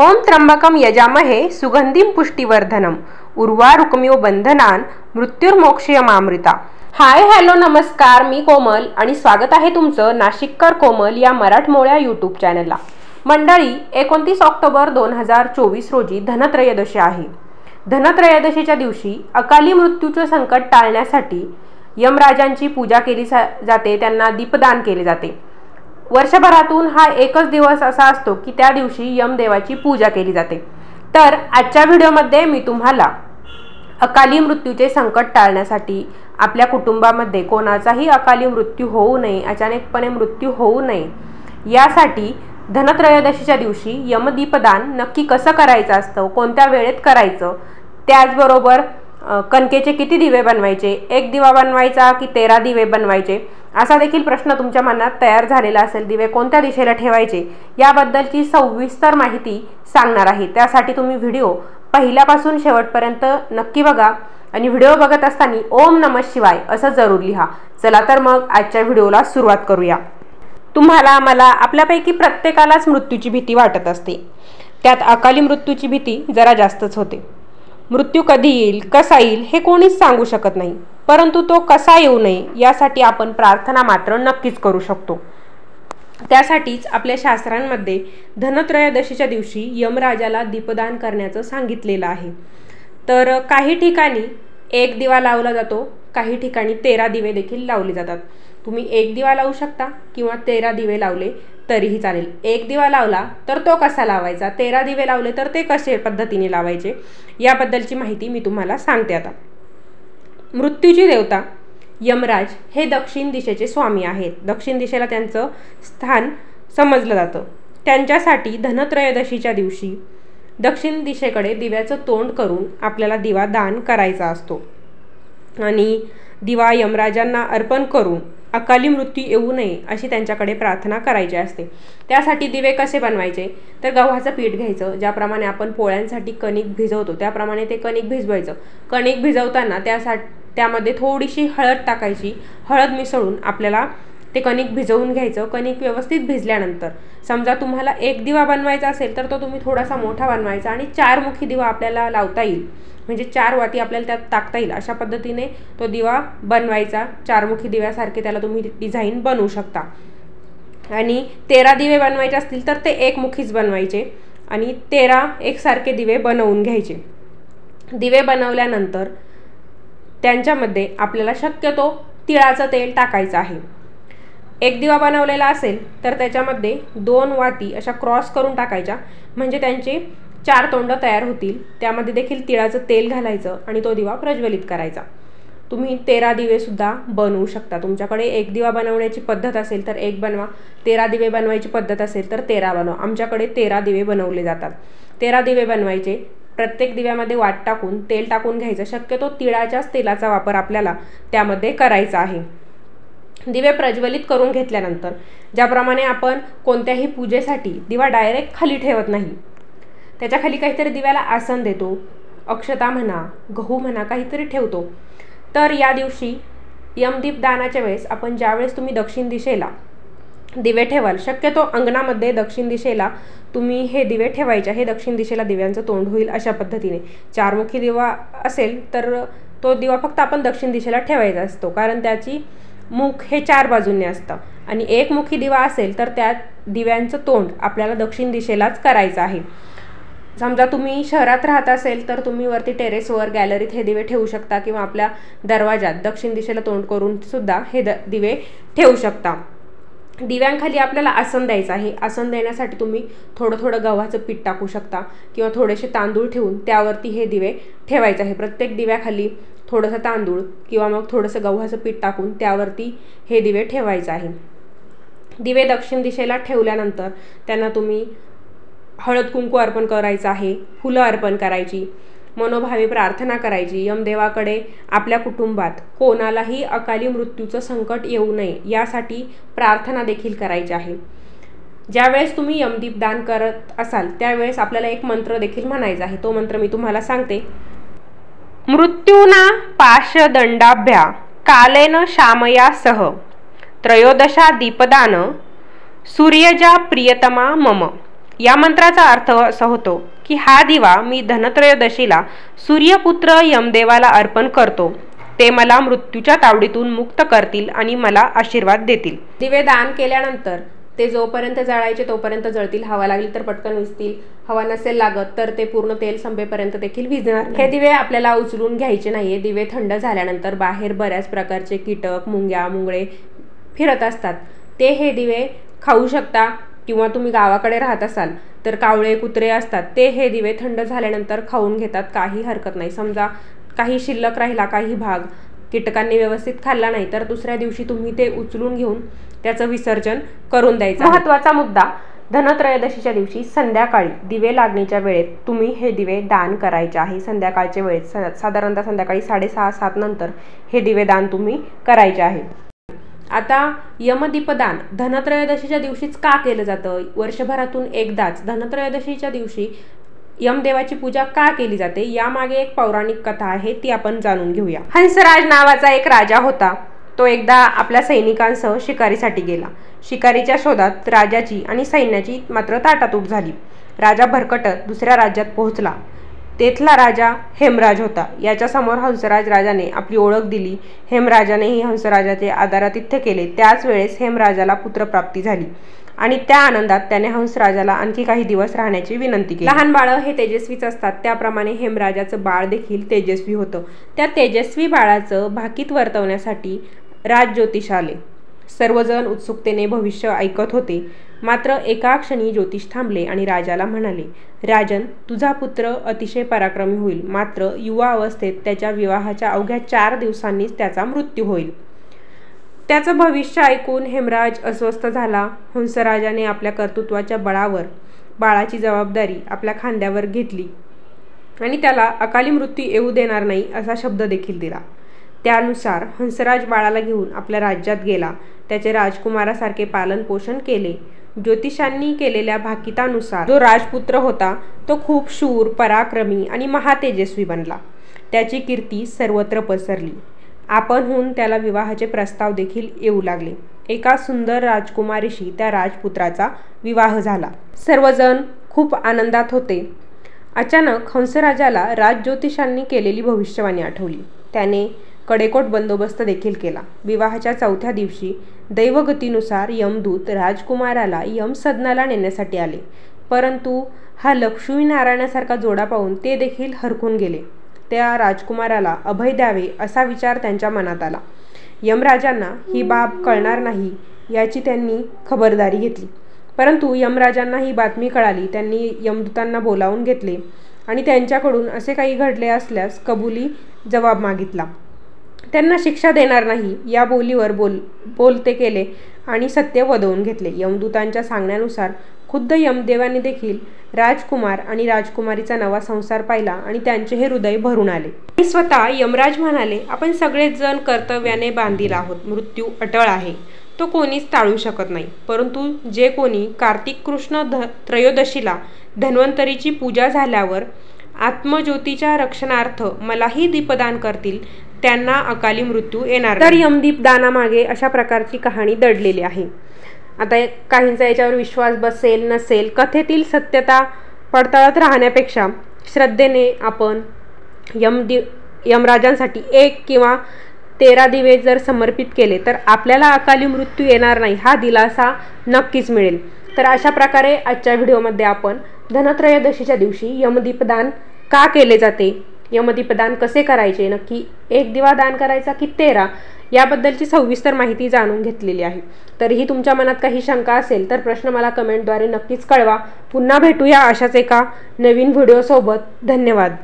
ओम त्र्यंबकम यजामहे सुगंधीम पुष्टिवर्धनम। उर्वा रुक्मियो बंधनान मृत्युर्मोक्षयमामृता। Hi hello नमस्कार मी कोमल आणि स्वागत आहे तुमचं नाशिककर कोमल या मराठमोळ्या यूट्यूब चॅनलला मंडळी एकोणतीस ऑक्टोबर दोन हजार चोवीस रोजी धनत्रयोदशी आहे. धनत्रयोदशीच्या दिवशी अकाली मृत्यूचं संकट टाळण्यासाठी यमराजांची पूजा केली जाते त्यांना दीपदान केले जाते. वर्षभरातून हा एकच दिवस असा असतो की त्या दिवशी यमदेवाची पूजा केली जाते. तर आजच्या व्हिडिओमध्ये मी तुम्हाला अकाली मृत्यूचे संकट टाळण्यासाठी आपल्या कुटुंबामध्ये कोणाचाही अकाली मृत्यू होऊ नये अचानकपणे मृत्यू होऊ नये यासाठी धनत्रयोदशीच्या दिवशी यमदीपदान नक्की कसं करायचं असतं कोणत्या वेळेत करायचं त्याचबरोबर कणकेचे किती दिवे बनवायचे एक दिवा बनवायचा की तेरा दिवे बनवायचे असा देखील प्रश्न तुमच्या मनात तयार झालेला असेल दिवे कोणत्या दिशेला ठेवायचे याबद्दलची सविस्तर माहिती सांगणार आहे. त्यासाठी तुम्ही व्हिडिओ पहिल्यापासून शेवटपर्यंत नक्की बघा आणि व्हिडिओ बघत असताना ओम नम शिवाय असं जरूर लिहा. चला तर मग आजच्या व्हिडिओला सुरुवात करूया. तुम्हाला मला आपल्यापैकी प्रत्येकालाच मृत्यूची भीती वाटत असते. त्यात अकाली मृत्यूची भीती जरा जास्तच होते. मृत्यू कधी येईल कसा येईल हे कोणीच सांगू शकत नाही. परंतु तो कसा येऊ नये यासाठी आपण प्रार्थना मात्र नक्कीच करू शकतो. त्यासाठीच आपल्या शास्त्रांमध्ये धनत्रयोदशीच्या दिवशी यमराजाला दीपदान करण्याचं सांगितलेलं आहे. तर काही ठिकाणी एक दिवा लावला जातो काही ठिकाणी तेरा दिवे देखील लावले जातात. तुम्ही एक दिवा लावू शकता किंवा तेरा दिवे लावले तरीही चालेल. एक दिवा लावला तर तो कसा लावायचा? तेरा दिवे लावले तर ते कसे पद्धतीने लावायचे? याबद्दलची माहिती मी तुम्हाला सांगते आता. मृत्यूची देवता यमराज हे दक्षिण दिशेचे स्वामी आहेत. दक्षिण दिशेला त्यांचं स्थान समजलं जातं. त्यांच्यासाठी धनत्रयोदशीच्या दिवशी दक्षिण दिशेकडे दिव्याचं तोंड करून आपल्याला दिवा दान करायचा असतो. आणि दिवा यमराजांना अर्पण करून अकाली मृत्यू येऊ नये अशी त्यांच्याकडे प्रार्थना करायची असते. त्यासाठी दिवे कसे बनवायचे? तर गव्हाचं पीठ घ्यायचं ज्याप्रमाणे आपण पोळ्यांसाठी कणिक भिजवतो त्याप्रमाणे ते कणिक भिजवायचं. कणिक भिजवताना त्यासाठी त्यामध्ये थोडीशी हळद टाकायची. हळद मिसळून आपल्याला ते कणिक भिजवून घ्यायचं. कणिक व्यवस्थित भिजल्यानंतर समजा तुम्हाला एक दिवा बनवायचा असेल तर तो तुम्ही थोडासा मोठा बनवायचा आणि चार मुखी दिवा आपल्याला लावता येईल. म्हणजे चार वाती आपल्याला त्यात टाकता येईल. अशा पद्धतीने तो दिवा बनवायचा. चारमुखी दिव्यासारखे त्याला तुम्ही डिझाईन बनवू शकता. आणि तेरा दिवे बनवायचे असतील तर ते एकमुखीच बनवायचे आणि तेरा एकसारखे दिवे बनवून घ्यायचे. दिवे बनवल्यानंतर त्यांच्यामध्ये आपल्याला शक्यतो तिळाचं तेल टाकायचं आहे. एक दिवा बनवलेला असेल तर त्याच्यामध्ये दोन वाती अशा क्रॉस करून टाकायच्या. म्हणजे त्यांचे चार तोंड तयार होतील. त्यामध्ये देखील तिळाचं तेल घालायचं आणि तो दिवा प्रज्वलित करायचा. तुम्ही तेरा दिवेसुद्धा बनवू शकता. तुमच्याकडे एक दिवा बनवण्याची पद्धत असेल तर एक बनवा. तेरा दिवे बनवायची पद्धत असेल तर तेरा बनवा. आमच्याकडे तेरा दिवे बनवले जातात. तेरा दिवे बनवायचे. प्रत्येक दिव्यामध्ये वाट टाकून तेल टाकून घ्यायचं. शक्यतो तिळाच्याच तेलाचा वापर आपल्याला त्यामध्ये करायचा आहे. दिवे प्रज्वलित करून घेतल्यानंतर ज्याप्रमाणे आपण कोणत्याही पूजेसाठी दिवा डायरेक्ट खाली ठेवत नाही. त्याच्याखाली काहीतरी दिव्याला आसन देतो अक्षता म्हणा गहू म्हणा काहीतरी ठेवतो. तर या दिवशी यमदीप दानाच्या वेळेस आपण ज्यावेळेस तुम्ही दक्षिण दिशेला दिवे ठेवाल शक्यतो अंगणामध्ये दक्षिण दिशेला तुम्ही हे दिवे ठेवायचे हे दक्षिण दिशेला दिव्यांचं तोंड होईल अशा पद्धतीने. चारमुखी दिवा असेल तर तो दिवा फक्त आपण दक्षिण दिशेला ठेवायचा असतो कारण त्याची मुख हे चार बाजूंनी असतं. आणि एकमुखी दिवा असेल तर त्या दिव्यांचं तोंड आपल्याला दक्षिण दिशेलाच करायचं आहे. समजा तुम्ही शहरात राहत असेल तर तुम्ही वरती टेरेसवर गॅलरीत हे दिवे ठेवू शकता किंवा आपल्या दरवाजात दक्षिण दिशेला तोंड करून सुद्धा हे द दिवे ठेवू शकता. दिव्यांखाली आपल्याला आसन द्यायचं आहे. आसन देण्यासाठी तुम्ही थोडं थोडं गव्हाचं पीठ टाकू शकता किंवा थोडेसे तांदूळ ठेवून त्यावरती हे दिवे ठेवायचे आहे. प्रत्येक दिव्याखाली थोडंसं तांदूळ किंवा मग थोडंसं गव्हाचं पीठ टाकून त्यावरती हे दिवे ठेवायचं आहे. दिवे दक्षिण दिशेला ठेवल्यानंतर त्यांना तुम्ही हळद कुंकू अर्पण करायचं आहे फुलं अर्पण करायची मनोभावी प्रार्थना करायची. यमदेवाकडे आपल्या कुटुंबात कोणालाही अकाली मृत्यूचं संकट येऊ नये यासाठी प्रार्थना देखील करायची आहे. ज्यावेळेस तुम्ही यमदीप दान करत असाल त्यावेळेस आपल्याला एक मंत्र देखील म्हणायचा आहे. तो मंत्र मी तुम्हाला सांगते. मृत्यूना पाशदंडाभ्या कालेन श्यामया सह त्रयोदशा दीपदान सूर्यजा प्रियतमा मम. या मंत्राचा अर्थ असा होतो की हा दिवा मी धनत्रयोदशीला सूर्यपुत्र यमदेवाला अर्पण करतो. ते मला मृत्यूच्या तावडीतून मुक्त करतील आणि मला आशीर्वाद देतील. दिवे दान केल्यानंतर ते जोपर्यंत जाळायचे तोपर्यंत जळतील. हवा लागली तर पटकन विजतील. हवा नसेल लागत तर ते पूर्ण तेल संपेपर्यंत देखील विजणार हे दिवे आपल्याला उचलून घ्यायचे नाहीये. दिवे थंड झाल्यानंतर बाहेर बऱ्याच प्रकारचे कीटक मुंग्या मुंगळे फिरत असतात. ते हे दिवे खाऊ शकता किंवा तुम्ही गावाकडे राहत असाल तर कावळे कुत्रे असतात. ते हे दिवे थंड झाल्यानंतर खाऊन घेतात. काही हरकत नाही. समजा काही शिल्लक राहिला काही भाग कीटकांनी व्यवस्थित खाल्ला नाही तर दुसऱ्या दिवशी तुम्ही ते उचलून घेऊन त्याचं विसर्जन करून द्यायचं महत्त्वाचा मुद्दा धनत्रयोदशीच्या दिवशी संध्याकाळी दिवे लागण्याच्या वेळेत तुम्ही हे दिवे दान करायचे आहे. संध्याकाळच्या वेळेत साधारणतः संध्याकाळी साडेसहा सात नंतर हे दिवे दान तुम्ही करायचे आहे. आता यमदीपदान धनत्रयोदशीच्या दिवशीच का केलं जातं? वर्षभरातून एकदाच धनत्रयोदशीच्या दिवशी यमदेवाची पूजा का केली जाते? यामागे एक पौराणिक कथा आहे ती आपण जाणून घेऊया. हंसराज नावाचा एक राजा होता. तो एकदा आपल्या सैनिकांसह शिकारीसाठी गेला. शिकारीच्या शोधात राजाची आणि सैन्याची मात्र ताटातूट झाली. राजा भरकटत दुसऱ्या राज्यात पोहोचला. तेथला राजा हेमराज होता. याच्यासमोर हंसराज राजाने आपली ओळख दिली. हेमराजानेही हंसराजाचे आदारातिथ्य केले. त्याच वेळेस हेमराजाला पुत्रप्राप्ती झाली आणि त्या आनंदात त्याने हंसराजाला आणखी काही दिवस राहण्याची विनंती केली. लहान बाळं हे तेजस्वीच असतात. त्याप्रमाणे हेमराजाचं बाळ देखील तेजस्वी होतं. त्या तेजस्वी बाळाचं भाकीत वर्तवण्यासाठी राज ज्योतिष आले सर्वजण उत्सुकतेने भविष्य ऐकत होते. मात्र एका क्षणी ज्योतिष थांबले आणि राजाला म्हणाले राजन तुझा पुत्र अतिशय पराक्रमी होईल. मात्र युवा अवस्थेत त्याच्या विवाहाच्या अवघ्या चार दिवसांनीच त्याचा मृत्यू होईल. त्याचं भविष्य ऐकून हेमराज अस्वस्थ झाला. हंसराजाने आपल्या कर्तृत्वाच्या बळावर बाळाची जबाबदारी आपल्या खांद्यावर घेतली आणि त्याला अकाली मृत्यू येऊ देणार नाही असा शब्द देखील दिला. त्यानुसार हंसराज बाळाला घेऊन आपल्या राज्यात गेला. त्याचे राजकुमारासारखे पालन पोषण केले. ज्योतिषांनी केलेल्या भाकितानुसार जो राजपुत्र होता तो खूप शूर पराक्रमी आणि महातेजस्वी बनला. त्याची कीर्ती सर्वत्र पसरली. आपणहून त्याला विवाहाचे प्रस्ताव देखील येऊ लागले. एका सुंदर राजकुमारीशी त्या राजपुत्राचा विवाह झाला. सर्वजण खूप आनंदात होते. अचानक हंसराजाला राजज्योतिषांनी केलेली भविष्यवाणी आठवली. त्याने कडेकोट बंदोबस्त देखील केला. विवाहाच्या चौथ्या दिवशी दैवगतीनुसार यमदूत राजकुमाराला यमसदनाला नेण्यासाठी आले. परंतु हा लक्ष्मीनारायणासारखा जोडा पाहून ते देखील हरकून गेले. त्या राजकुमाराला अभय द्यावे असा विचार त्यांच्या मनात आला. यमराजांना ही बाब कळणार नाही याची त्यांनी खबरदारी घेतली. परंतु यमराजांना ही बातमी कळाली. त्यांनी यमदूतांना बोलावून घेतले आणि त्यांच्याकडून असे काही घडले असल्यास कबुली जबाब मागितला. त्यांना शिक्षा देणार नाही या बोलीवर बोल बोलते केले आणि सत्य वदवून घेतले. यमदूतांच्या सांगण्यानुसार खुद्द यमदेवाने देखील राजकुमार आणि राजकुमारीचा नवा संसार पाहिला आणि त्यांचे हे हृदय भरून आले. आणि स्वतः यमराज म्हणाले आपण सगळेच जण कर्तव्याने बांधील आहोत. मृत्यू अटळ आहे. तो कोणीच टाळू शकत नाही. परंतु जे कोणी कार्तिक कृष्ण ध त्रयोदशीला धन्वंतरीची पूजा झाल्यावर आत्मज्योतीच्या रक्षणार्थ मलाही दीपदान करतील त्यांना अकाली मृत्यू येणार तर यमदीप दानामागे अशा प्रकारची कहाणी दडलेली आहे. आता काहींचा याच्यावर विश्वास बसेल नसेल कथेतील सत्यता पडताळत राहण्यापेक्षा श्रद्धेने आपण यमदि यमराजांसाठी एक किंवा तेरा दिवे जर समर्पित केले तर आपल्याला अकाली मृत्यू येणार नाही हा दिलासा नक्कीच मिळेल. तर अशा प्रकारे आजच्या व्हिडिओमध्ये आपण धनत्रयोदशीच्या दिवशी यमदीपदान का केले जाते? यमदीपदान कसे करायचे? नक्की एक दिवा दान करायचा की तेरा? याबद्दलची सविस्तर माहिती जाणून घेतलेली आहे. तरीही तुमच्या मनात काही शंका असेल तर प्रश्न मला कमेंटद्वारे नक्कीच कळवा. पुन्हा भेटूया अशाच एका नवीन व्हिडिओसोबत. धन्यवाद.